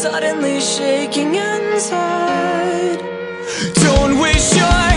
suddenly shaking inside. Don't wish your